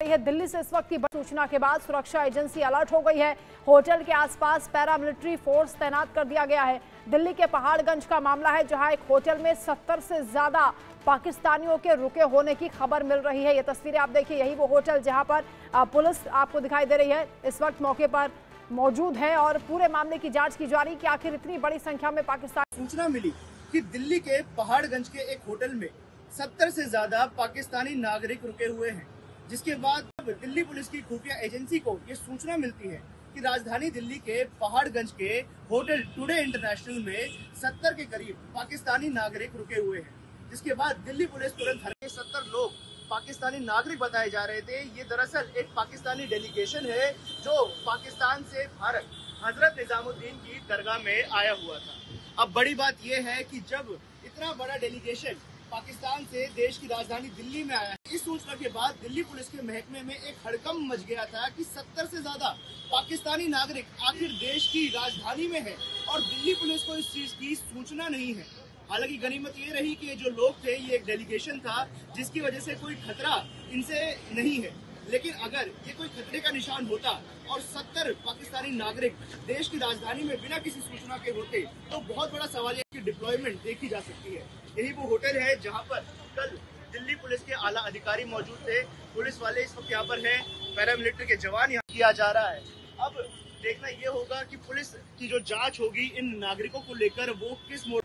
है दिल्ली से इस वक्त की सूचना के बाद सुरक्षा एजेंसी अलर्ट हो गई है। होटल के आसपास पैरामिलिट्री फोर्स तैनात कर दिया गया है। दिल्ली के पहाड़गंज का मामला है, जहाँ एक होटल में 70 से ज़्यादा पाकिस्तानियों के रुके होने की खबर मिल रही है। ये तस्वीरें आप देखिए, यही वो होटल जहाँ पर पुलिस आपको दिखाई दे रही है। इस वक्त मौके पर मौजूद है और पूरे मामले की जाँच की जा रही की आखिर इतनी बड़ी संख्या में पाकिस्तान सूचना मिली की दिल्ली के पहाड़गंज के एक होटल में सत्तर से ज़्यादा पाकिस्तानी नागरिक रुके हुए हैं। जिसके बाद दिल्ली पुलिस की खुफिया एजेंसी को ये सूचना मिलती है कि राजधानी दिल्ली के पहाड़गंज के होटल टुडे इंटरनेशनल में सत्तर के करीब पाकिस्तानी नागरिक रुके हुए हैं। जिसके बाद दिल्ली पुलिस तुरंत हर सत्तर लोग पाकिस्तानी नागरिक बताए जा रहे थे। ये दरअसल एक पाकिस्तानी डेलीगेशन है जो पाकिस्तान से भारत, हज़रत निजामुद्दीन की दरगाह में आया हुआ था। अब बड़ी बात यह है कि जब इतना बड़ा डेलीगेशन पाकिस्तान से देश की राजधानी दिल्ली में आया इस सूचना के बाद दिल्ली पुलिस के महकमे में एक हड़कम मच गया था कि 70 से ज़्यादा पाकिस्तानी नागरिक आखिर देश की राजधानी में है और दिल्ली पुलिस को इस चीज़ की सूचना नहीं है। हालाँकि गनीमत ये रही कि जो लोग थे, ये एक डेलीगेशन था, जिसकी वजह से कोई खतरा इनसे नहीं है। लेकिन अगर ये कोई खतरे का निशान होता और 70 पाकिस्तानी नागरिक देश की राजधानी में बिना किसी सूचना के होते तो बहुत बड़ा सवाल है कि डिप्लॉयमेंट देखी जा सकती है। यही वो होटल है जहाँ पर कल दिल्ली पुलिस के आला अधिकारी मौजूद थे। पुलिस वाले इस वक्त यहाँ पर है। पैरामिलिट्री के जवान यहाँ किया जा रहा है। अब देखना ये होगा कि पुलिस की जो जाँच होगी इन नागरिकों को लेकर वो किस मोड